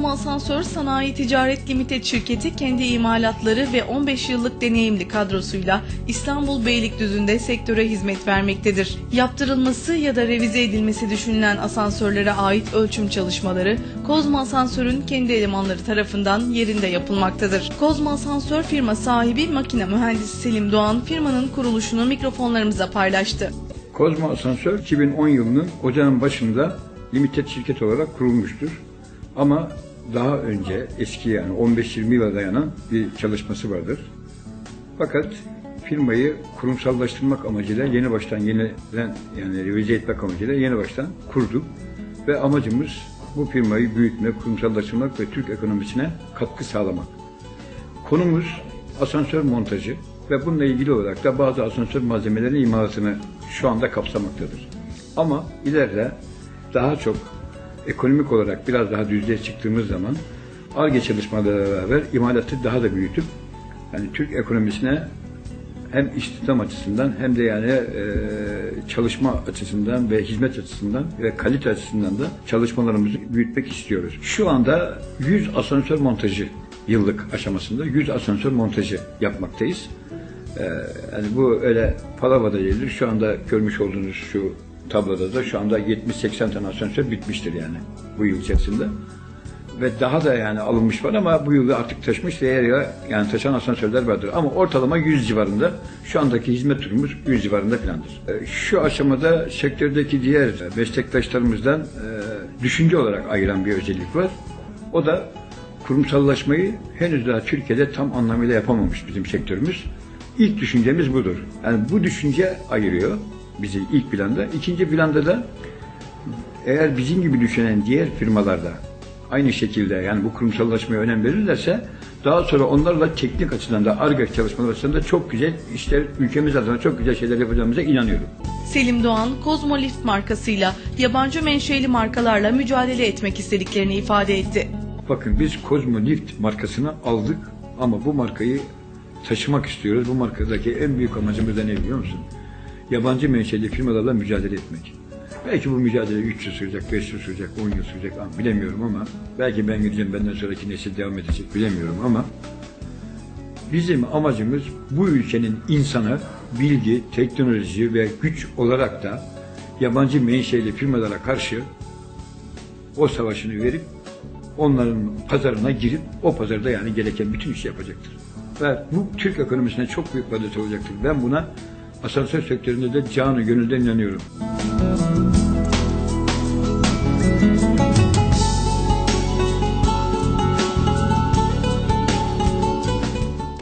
Kozmo Asansör Sanayi Ticaret Limited şirketi kendi imalatları ve 15 yıllık deneyimli kadrosuyla İstanbul Beylikdüzü'nde sektöre hizmet vermektedir. Yaptırılması ya da revize edilmesi düşünülen asansörlere ait ölçüm çalışmaları Kozmo Asansör'ün kendi elemanları tarafından yerinde yapılmaktadır. Kozmo Asansör firma sahibi makine mühendisi Selim Doğan firmanın kuruluşunu mikrofonlarımıza paylaştı. Kozmo Asansör 2010 yılının ocağın başında limited şirket olarak kurulmuştur. Ama daha önce eski yani 15-20 yıla dayanan bir çalışması vardır. Fakat firmayı kurumsallaştırmak amacıyla yeni baştan yeniden yani revize etmek amacıyla yeni baştan kurduk. Ve amacımız bu firmayı büyütmek, kurumsallaştırmak ve Türk ekonomisine katkı sağlamak. Konumuz asansör montajı ve bununla ilgili olarak da bazı asansör malzemelerinin imalatını şu anda kapsamaktadır. Ama ileride daha çok ekonomik olarak biraz daha düzlüğe çıktığımız zaman ARGE çalışmalarıyla beraber imalatı daha da büyütüp yani Türk ekonomisine hem istihdam açısından hem de yani e, çalışma açısından ve hizmet açısından ve kalite açısından da çalışmalarımızı büyütmek istiyoruz. Şu anda 100 asansör montajı yıllık aşamasında 100 asansör montajı yapmaktayız. E, yani bu öyle palavada değildir. Şu anda görmüş olduğunuz şu tabloda da şu anda 70-80 tane asansör bitmiştir yani bu yıl içerisinde ve daha da yani alınmış var ama bu yılda artık taşmış ve yer yani taşan asansörler vardır. Ama ortalama 100 civarında şu andaki hizmet durumumuz 100 civarında falandır. E, Şu aşamada sektördeki diğer meslektaşlarımızdan e, düşünce olarak ayıran bir özellik var. O da kurumsallaşmayı henüz daha Türkiye'de tam anlamıyla yapamamış bizim sektörümüz. İlk düşüncemiz budur. Yani bu düşünce ayırıyor bizi ilk planda. İkinci planda da eğer bizim gibi düşünen diğer firmalarda aynı şekilde yani bu kurumsallaşmaya önem verirlerse daha sonra onlarla teknik açıdan da ARGE çalışmaları açısından da çok güzel işler ülkemiz adına çok güzel şeyler yapacağımıza inanıyorum. Selim Doğan, Kozmo Lift markasıyla yabancı menşeli markalarla mücadele etmek istediklerini ifade etti. Bakın biz Kozmo Lift markasını aldık ama bu markayı taşımak istiyoruz. Bu markadaki en büyük amacımız da ne biliyor musun? Yabancı menşeli firmalarla mücadele etmek. Belki bu mücadele 3 yıl sürecek, 5 yıl sürecek, 10 yıl sürecek ama bilemiyorum ama belki ben gideceğim benden sonraki nesil devam edecek bilemiyorum ama bizim amacımız bu ülkenin insanı bilgi, teknoloji ve güç olarak da yabancı menşeli firmalara karşı o savaşını verip onların pazarına girip o pazarda yani gereken bütün işi yapacaktır. Ve bu Türk ekonomisine çok büyük faydası olacaktır. Ben buna asansör sektöründe de canı gönülden inanıyorum.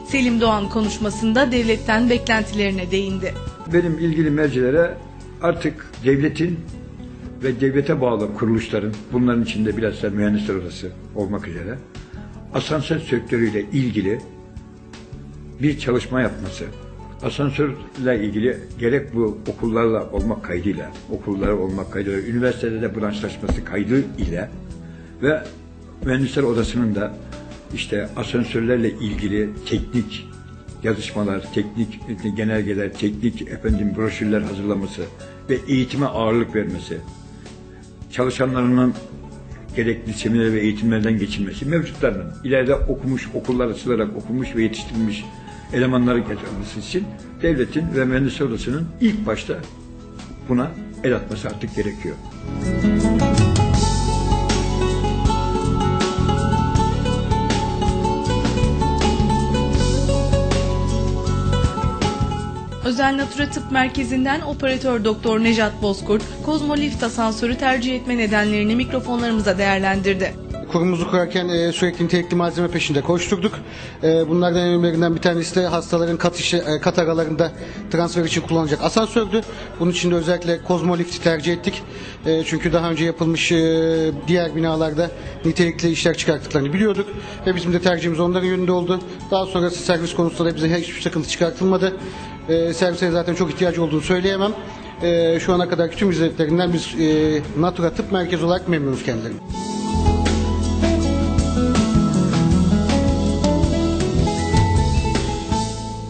Selim Doğan konuşmasında devletten beklentilerine değindi. Benim ilgili mercilere artık devletin ve devlete bağlı kuruluşların, bunların içinde bilhassa mühendisler odası olmak üzere, asansör sektörüyle ilgili bir çalışma yapması, asansörle ilgili gerek bu okullarla olmak kaydıyla, okullar olmak kaydıyla, üniversitede de branşlaşması kaydı ile ve mühendisler odasının da işte asansörlerle ilgili teknik yazışmalar, teknik genelgeler, teknik efendim broşürler hazırlaması ve eğitime ağırlık vermesi, çalışanlarının gerekli seminer ve eğitimlerden geçilmesi, mevcutlarının ileride okumuş, okullar açılarak okumuş ve yetiştirilmiş elemanları getirmesi için devletin ve mühendisler odasının ilk başta buna el atması artık gerekiyor. Özel Natura Tıp Merkezi'nden operatör doktor Nejat Bozkurt, Kozmo Lift asansörü tercih etme nedenlerini mikrofonlarımıza değerlendirdi. Kurumuzu kurarken e, sürekli nitelikli malzeme peşinde koşturduk. E, bunlardan en önemlilerinden bir tanesi de hastaların kat, işe, e, kat aralarında transfer için kullanılacak asansördü. Bunun için de özellikle Kozmolift'i tercih ettik. E, çünkü daha önce yapılmış e, diğer binalarda nitelikli işler çıkarttıklarını biliyorduk. Ve bizim de tercihimiz onların yönünde oldu. Daha sonrası servis konusunda da bize hiçbir sıkıntı çıkartılmadı. E, servise zaten çok ihtiyacı olduğunu söyleyemem. E, şu ana kadar tüm hizmetlerinden biz e, Natura Tıp Merkezi olarak memnunuz kendilerine.